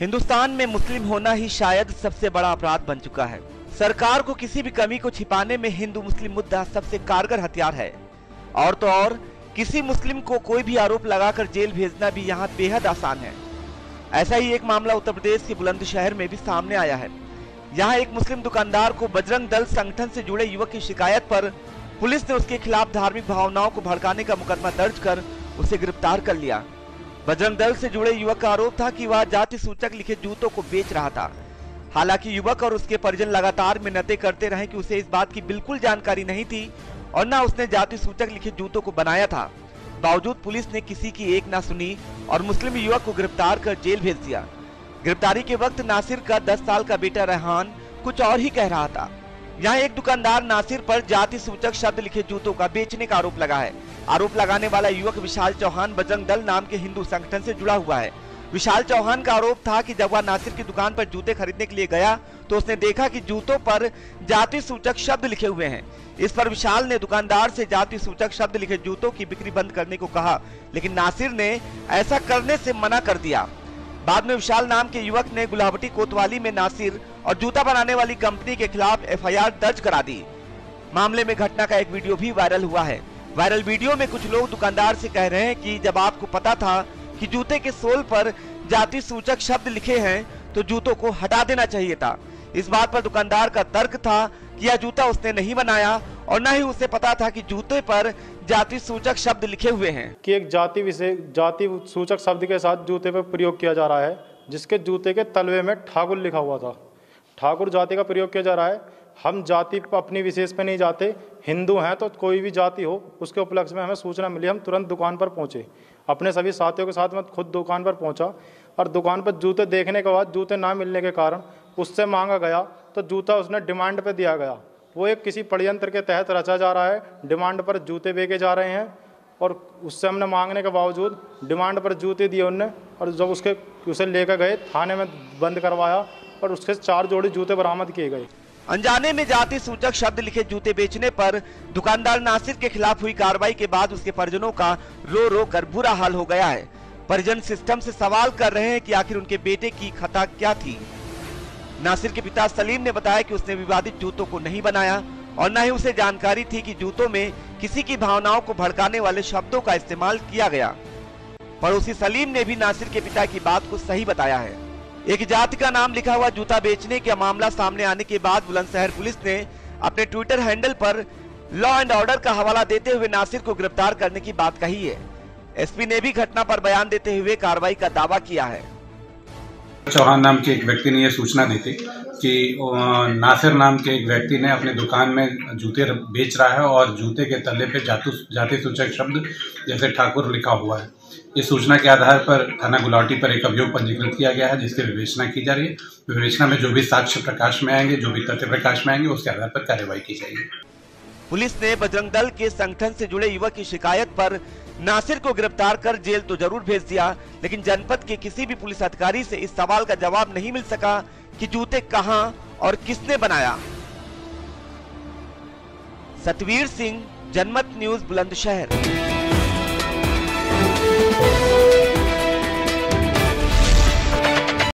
हिंदुस्तान में मुस्लिम होना ही शायद सबसे बड़ा अपराध बन चुका है। सरकार को किसी भी कमी को छिपाने में हिंदू मुस्लिम मुद्दा सबसे कारगर हथियार है। और तो और, किसी मुस्लिम को कोई भी आरोप लगाकर जेल भेजना भी यहाँ बेहद आसान है। ऐसा ही एक मामला उत्तर प्रदेश के बुलंदशहर में भी सामने आया है। यहाँ एक मुस्लिम दुकानदार को बजरंग दल संगठन से जुड़े युवक की शिकायत पर पुलिस ने उसके खिलाफ धार्मिक भावनाओं को भड़काने का मुकदमा दर्ज कर उसे गिरफ़्तार कर लिया। बजरंग दल से जुड़े युवक का आरोप था कि वह जाति सूचक लिखे जूतों को बेच रहा था। हालाँकि युवक और उसके परिजन लगातार मिन्नतें करते रहे कि उसे इस बात की बिल्कुल जानकारी नहीं थी और न उसने जाति सूचक लिखे जूतों को बनाया था। बावजूद पुलिस ने किसी की एक ना सुनी और मुस्लिम युवक को गिरफ़्तार कर जेल भेज दिया। गिरफ्तारी के वक्त नासिर का 10 साल का बेटा रेहान कुछ और ही कह रहा था। यहाँ एक दुकानदार नासिर पर जाति सूचक शब्द लिखे जूतों का बेचने का आरोप लगा है। आरोप लगाने वाला युवक विशाल चौहान बजरंग दल नाम के हिंदू संगठन से जुड़ा हुआ है। विशाल चौहान का आरोप था कि जब वह नासिर की दुकान पर जूते खरीदने के लिए गया तो उसने देखा कि जूतों पर जाति सूचक शब्द लिखे हुए हैं। इस पर विशाल ने दुकानदार से जाति सूचक शब्द लिखे जूतों की बिक्री बंद करने को कहा, लेकिन नासिर ने ऐसा करने से मना कर दिया। बाद में विशाल नाम के युवक ने गुलावटी कोतवाली में नासिर और जूता बनाने वाली कंपनी के खिलाफ एफआईआर दर्ज करा दी। मामले में घटना का एक वीडियो भी वायरल हुआ है। वायरल वीडियो में कुछ लोग दुकानदार से कह रहे हैं कि जब आपको पता था कि जूते के सोल पर जाति सूचक शब्द लिखे हैं तो जूतों को हटा देना चाहिए था। इस बात पर दुकानदार का तर्क था कि यह जूता उसने नहीं बनाया और न ही उसे पता था कि जूते पर जाति सूचक शब्द लिखे हुए हैं। कि एक जाति विशेष जाति सूचक शब्द के साथ जूते पर प्रयोग किया जा रहा है, जिसके जूते के तलवे में ठाकुर लिखा हुआ था। ठाकुर जाति का प्रयोग किया जा रहा है। हम जाति अपनी विशेष पे नहीं जाते। हिंदू हैं तो कोई भी जाति हो, उसके उपलक्ष्य में हमें सूचना मिली। हम तुरंत दुकान पर पहुँचे। अपने सभी साथियों के साथ मैं खुद दुकान पर पहुँचा। और दुकान पर जूते देखने के बाद जूते ना मिलने के कारण उससे मांगा गया तो जूता उसने डिमांड पर दिया गया। वो एक किसी षडयंत्र के तहत रचा जा रहा है, डिमांड पर जूते बेचे जा रहे हैं, और उससे हमने मांगने के बावजूद डिमांड पर जूते दिए उनने, और जब उसके, उसे लेकर गए, थाने में बंद करवाया, और उसके चार जोड़ी जूते बरामद किए गए। अनजाने में जाति सूचक शब्द लिखे जूते बेचने पर दुकानदार नासिर के खिलाफ हुई कार्रवाई के बाद उसके परिजनों का रो रो कर बुरा हाल हो गया है। परिजन सिस्टम से सवाल कर रहे हैं कि आखिर उनके बेटे की खता क्या थी? नासिर के पिता सलीम ने बताया कि उसने विवादित जूतों को नहीं बनाया और न ही उसे जानकारी थी कि जूतों में किसी की भावनाओं को भड़काने वाले शब्दों का इस्तेमाल किया गया। पड़ोसी सलीम ने भी नासिर के पिता की बात को सही बताया है। एक जाति का नाम लिखा हुआ जूता बेचने का मामला सामने आने के बाद बुलंदशहर पुलिस ने अपने ट्विटर हैंडल पर लॉ एंड ऑर्डर का हवाला देते हुए नासिर को गिरफ़्तार करने की बात कही है। एसपी ने भी घटना पर बयान देते हुए कार्रवाई का दावा किया है। चौहान नाम के एक व्यक्ति ने यह सूचना दी थी कि नासिर नाम के एक व्यक्ति ने अपने दुकान में जूते बेच रहा है और जूते के तले पे जातु जाति सूचक शब्द जैसे ठाकुर लिखा हुआ है। इस सूचना के आधार पर थाना गुलाटी पर एक अभियोग पंजीकृत किया गया है, जिसकी विवेचना की जा रही है। विवेचना में जो भी साक्ष्य प्रकाश में आएँगे, जो भी तथ्य प्रकाश में आएँगे, उसके आधार पर कार्यवाही की जाएगी। पुलिस ने बजरंग दल के संगठन से जुड़े युवक की शिकायत पर नासिर को गिरफ़्तार कर जेल तो ज़रूर भेज दिया, लेकिन जनपद के किसी भी पुलिस अधिकारी से इस सवाल का जवाब नहीं मिल सका कि जूते कहाँ और किसने बनाया। सतवीर सिंह, जनमत न्यूज़ बुलंदशहर।